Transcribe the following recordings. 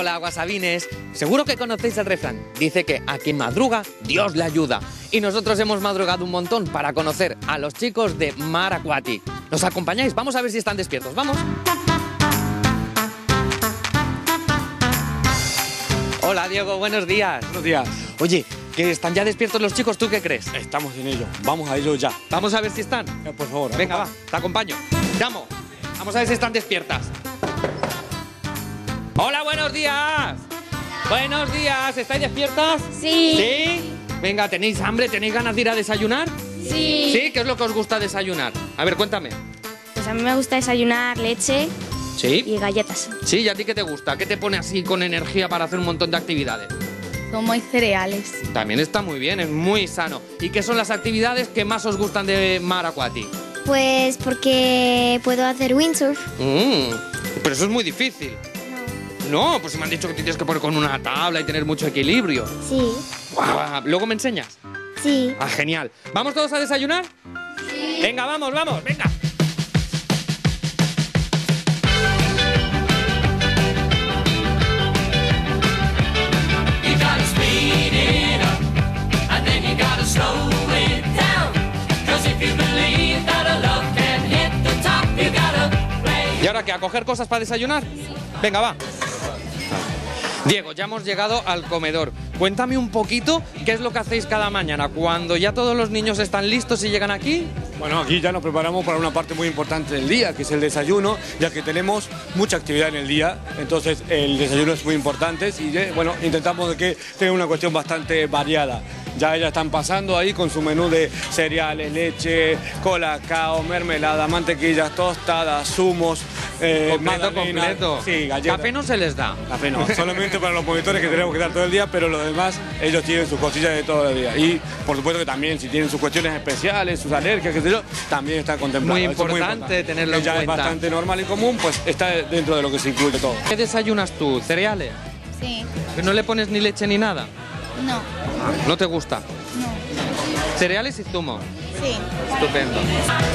Hola, guasabines. Seguro que conocéis el refrán. Dice que a quien madruga, Dios le ayuda. Y nosotros hemos madrugado un montón para conocer a los chicos de Mar Aquatic. ¿Nos acompañáis? Vamos a ver si están despiertos. ¡Vamos! Hola, Diego. Buenos días. Buenos días. Oye, que están ya despiertos los chicos. ¿Tú qué crees? Estamos en ello. Vamos a ello ya. Vamos a ver si están. Eh, por favor. Venga, va. Te acompaño. Llamo. Vamos a ver si están despiertas. Hola, buenos días. Buenos días. ¿Estáis despiertas? Sí. ¿Sí? Venga, ¿tenéis hambre? ¿Tenéis ganas de ir a desayunar? Sí. ¿Sí? ¿Qué es lo que os gusta desayunar? A ver, cuéntame. Pues a mí me gusta desayunar leche ¿Sí? y galletas. Sí, ¿y a ti qué te gusta? ¿Qué te pone así con energía para hacer un montón de actividades? Como hay cereales. También está muy bien, es muy sano. ¿Y qué son las actividades que más os gustan de Mar Aquatic? Pues porque puedo hacer windsurf. Mm, pero eso es muy difícil. No, pues me han dicho que te tienes que poner con una tabla y tener mucho equilibrio. Sí, Guau, ¿Luego me enseñas? sí. Ah, genial. ¿Vamos todos a desayunar? Sí. Venga, vamos, vamos, venga. ¿Y ahora qué? ¿A coger cosas para desayunar? Venga, va. Diego, ya hemos llegado al comedor. Cuéntame un poquito qué es lo que hacéis cada mañana. Cuando ya todos los niños están listos y llegan aquí, Bueno, aquí ya nos preparamos para una parte muy importante del día, que es el desayuno, ya que tenemos mucha actividad en el día. Entonces, el desayuno es muy importante y, eh, bueno, intentamos que tenga una cuestión bastante variada. Ya ellas están pasando ahí con su menú de cereales, leche, colacao, mermelada, mantequillas, tostadas, zumos, eh, completo, completo. Sí, galletas. Café no se les da. Café no, solamente para los monitores que tenemos que dar todo el día, pero los demás, ellos tienen sus cosillas de todo el día. Y por supuesto que también, si tienen sus cuestiones especiales, sus alergias, qué sé yo, también está contemplado. Muy Eso es importante tenerlo en ya cuenta. es bastante normal y común, pues está dentro de lo que se incluye todo. ¿Qué desayunas tú? ¿Cereales? Sí. ¿Que no le pones ni leche ni nada? No. ¿No te gusta? No. ¿Cereales y zumo? Sí. Estupendo.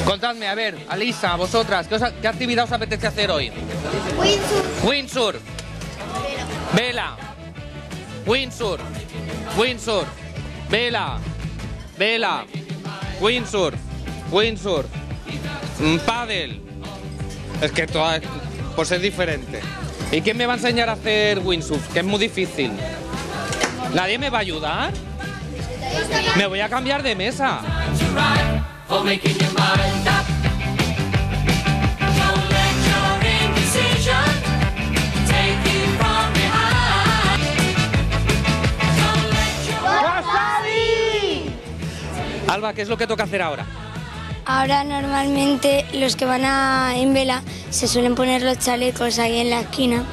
Contadme, a ver, Alisa, vosotras, ¿qué, os- qué actividad os apetece hacer hoy? Windsurf. Vela. Windsurf. Windsurf. Vela. Vela. Windsurf. Windsurf. Mm, Paddle. Es que todas, pues es diferente. ¿Y quién me va a enseñar a hacer windsurf? Que es muy difícil. ¿Nadie me va a ayudar? Me voy a cambiar de mesa. Alba, ¿qué es lo que toca hacer ahora? Ahora normalmente los que van a, en vela se suelen poner los chalecos ahí en la esquina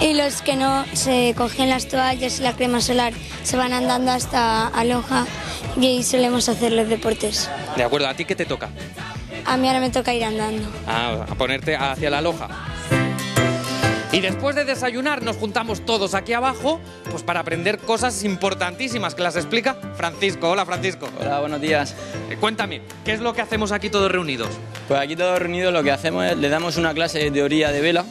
y los que no se cogen las toallas y la crema solar se van andando hasta Aloja y ahí solemos hacer los deportes. De acuerdo, ¿a ti qué te toca? A mí ahora me toca ir andando. Ah, a ponerte hacia la loja. Y después de desayunar nos juntamos todos aquí abajo pues para aprender cosas importantísimas que las explica Francisco. Hola Francisco. Hola, buenos días. Eh, Cuéntame, ¿qué es lo que hacemos aquí todos reunidos? Pues aquí todos reunidos lo que hacemos es le damos una clase de teoría de vela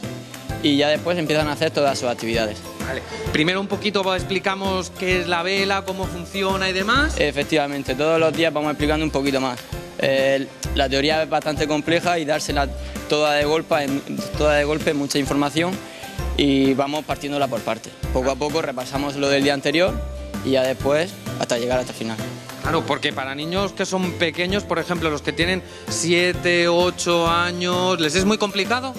y ya después empiezan a hacer todas sus actividades. Vale. Primero un poquito explicamos qué es la vela, cómo funciona y demás. Efectivamente, todos los días vamos explicando un poquito más. Eh, la teoría es bastante compleja y dársela toda de golpe, toda de golpe mucha información y vamos partiéndola por partes. Poco a poco repasamos lo del día anterior y ya después hasta llegar hasta el final. Claro, porque para niños que son pequeños, por ejemplo, los que tienen 7, 8 años, ¿les es muy complicado?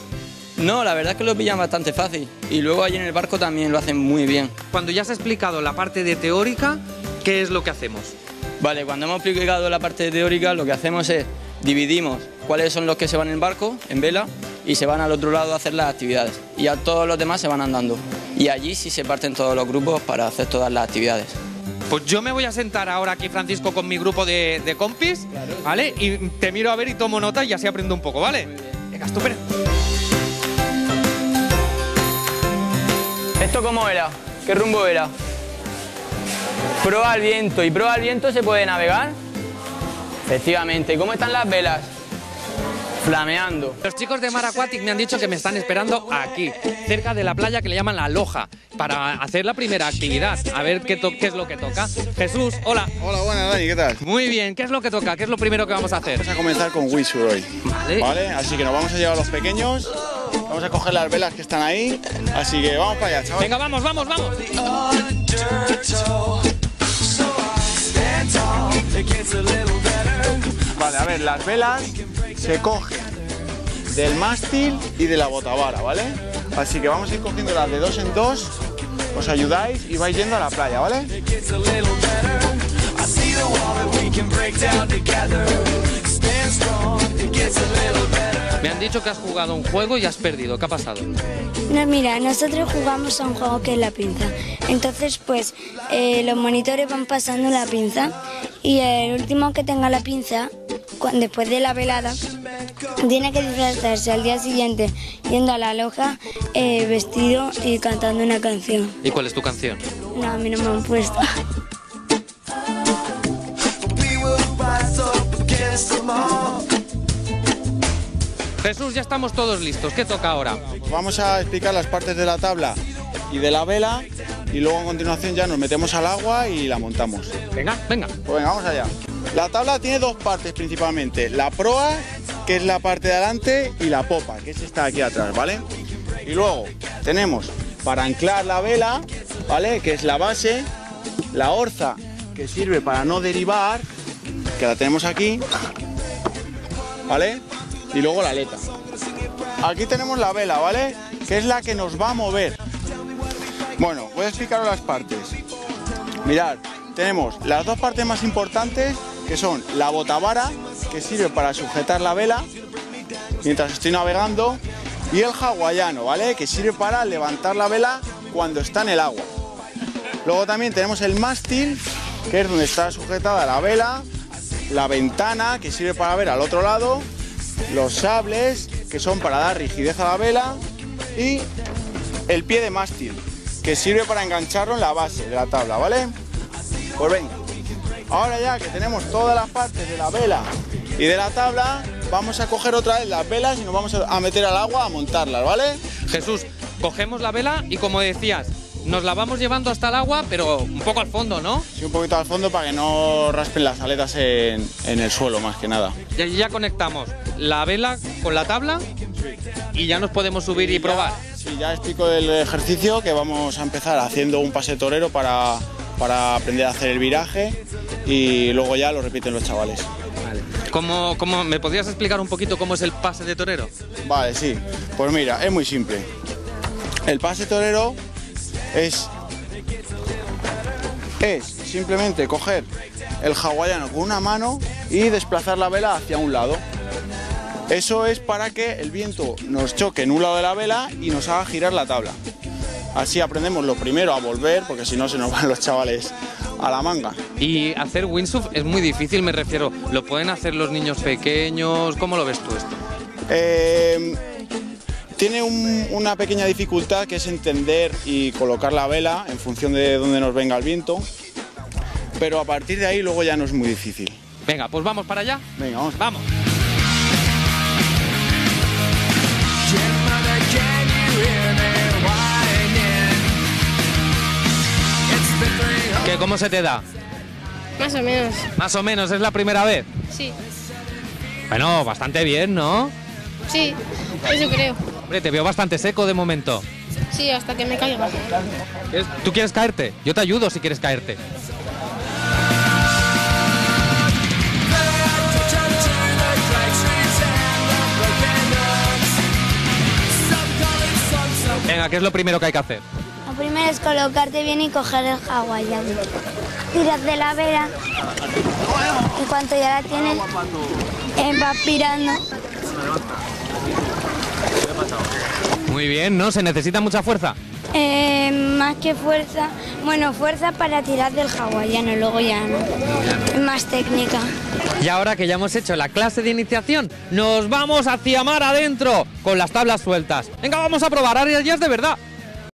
No, la verdad es que lo pillan bastante fácil y luego allí en el barco también lo hacen muy bien. Cuando ya se ha explicado la parte de teórica, ¿qué es lo que hacemos? Vale, cuando hemos explicado la parte teórica, lo que hacemos es dividimos cuáles son los que se van en barco, en vela, y se van al otro lado a hacer las actividades. Y a todos los demás se van andando. Y allí sí se parten todos los grupos para hacer todas las actividades. Pues yo me voy a sentar ahora aquí, Francisco, con mi grupo de, de compis, ¿vale? Y te miro a ver y tomo nota y así aprendo un poco, ¿vale? Venga, estupendo. ¿Esto cómo era? ¿Qué rumbo era? Proa al viento. ¿Y proa al viento se puede navegar? Efectivamente. ¿Y cómo están las velas? flameando. Los chicos de Mar Aquatic me han dicho que me están esperando aquí, cerca de la playa que le llaman La Loja, para hacer la primera actividad. A ver qué, es lo que toca. Jesús, hola. Hola, buenas, Dani, ¿qué tal? Muy bien, ¿qué es lo que toca? ¿Qué es lo primero que vamos a hacer? Vamos a comenzar con windsurf hoy. Vale. ¿Vale? Así que nos vamos a llevar a los pequeños, vamos a coger las velas que están ahí, así que vamos para allá, chaval. Venga, vamos, vamos, vamos. Vale, a ver, las velas se cogen del mástil y de la botavara, ¿vale? Así que vamos a ir cogiendo las de dos en dos, os ayudáis y vais yendo a la playa, ¿vale? Me han dicho que has jugado un juego y has perdido. ¿Qué ha pasado? No, mira, nosotros jugamos a un juego que es la pinza. Entonces, pues, eh, los monitores van pasando la pinza y el último que tenga la pinza, cu- después de la velada, tiene que disfrazarse al día siguiente yendo a la loja eh, vestido y cantando una canción. ¿Y cuál es tu canción? No, a mí no me han puesto. Jesús, ya estamos todos listos. ¿Qué toca ahora? Vamos a explicar las partes de la tabla y de la vela y luego a continuación ya nos metemos al agua y la montamos. Venga, venga. Pues venga, vamos allá. La tabla tiene dos partes principalmente, la proa, que es la parte de adelante, y la popa, que es esta aquí atrás, ¿vale? Y luego tenemos para anclar la vela, ¿vale? Que es la base, la orza, que sirve para no derivar, que la tenemos aquí, ¿vale? Y luego la aleta. Aquí tenemos la vela, ¿vale? Que es la que nos va a mover. Bueno, voy a explicaros las partes. Mirad, tenemos las dos partes más importantes, que son la botavara, que sirve para sujetar la vela mientras estoy navegando, y el hawaiano, ¿vale? Que sirve para levantar la vela cuando está en el agua. Luego también tenemos el mástil, que es donde está sujetada la vela, la ventana, que sirve para ver al otro lado, los sables, que son para dar rigidez a la vela, y el pie de mástil, que sirve para engancharlo en la base de la tabla, ¿vale? Pues venga, ahora ya que tenemos todas las partes de la vela y de la tabla, vamos a coger otra vez las velas y nos vamos a meter al agua a montarlas, ¿vale? Jesús, cogemos la vela y como decías, nos la vamos llevando hasta el agua, pero un poco al fondo, ¿no? Sí, un poquito al fondo para que no raspen las aletas en, en el suelo, más que nada. Ya, ya conectamos la vela con la tabla y ya nos podemos subir y probar. Sí, ya explico el ejercicio que vamos a empezar haciendo un pase torero para, para aprender a hacer el viraje y luego ya lo repiten los chavales. ¿Cómo, cómo, ¿Me podrías explicar un poquito cómo es el pase de torero? Vale, sí. Pues mira, es muy simple. El pase torero es es simplemente coger el hawaiano con una mano y desplazar la vela hacia un lado. Eso es para que el viento nos choque en un lado de la vela y nos haga girar la tabla. Así aprendemos lo primero a volver, porque si no se nos van los chavales a la manga. Y hacer windsurf es muy difícil, me refiero. ¿Lo pueden hacer los niños pequeños? ¿Cómo lo ves tú esto? Eh, tiene un- una pequeña dificultad que es entender y colocar la vela en función de dónde nos venga el viento, pero a partir de ahí luego ya no es muy difícil. Venga, pues vamos para allá. Venga, vamos. Vamos. ¿Qué, ¿Cómo se te da? Más o menos. Más o menos, es la primera vez. Sí. Bueno, bastante bien, ¿no? Sí, eso creo. Hombre, te veo bastante seco de momento. Sí, hasta que me caiga. ¿Quieres- ¿Tú quieres caerte? Yo te ayudo si quieres caerte. Venga, ¿qué es lo primero que hay que hacer? Lo primero es colocarte bien y coger el hawaiano. Tiras de la vela. En cuanto ya la tienes, eh, vas pirando. Muy bien, ¿no? ¿Se necesita mucha fuerza? Eh, más que fuerza, bueno, fuerza para tirar del hawaiano, luego ya no. Más técnica. Y ahora que ya hemos hecho la clase de iniciación, nos vamos hacia mar adentro con las tablas sueltas. Venga, vamos a probar, ahora ya es de verdad.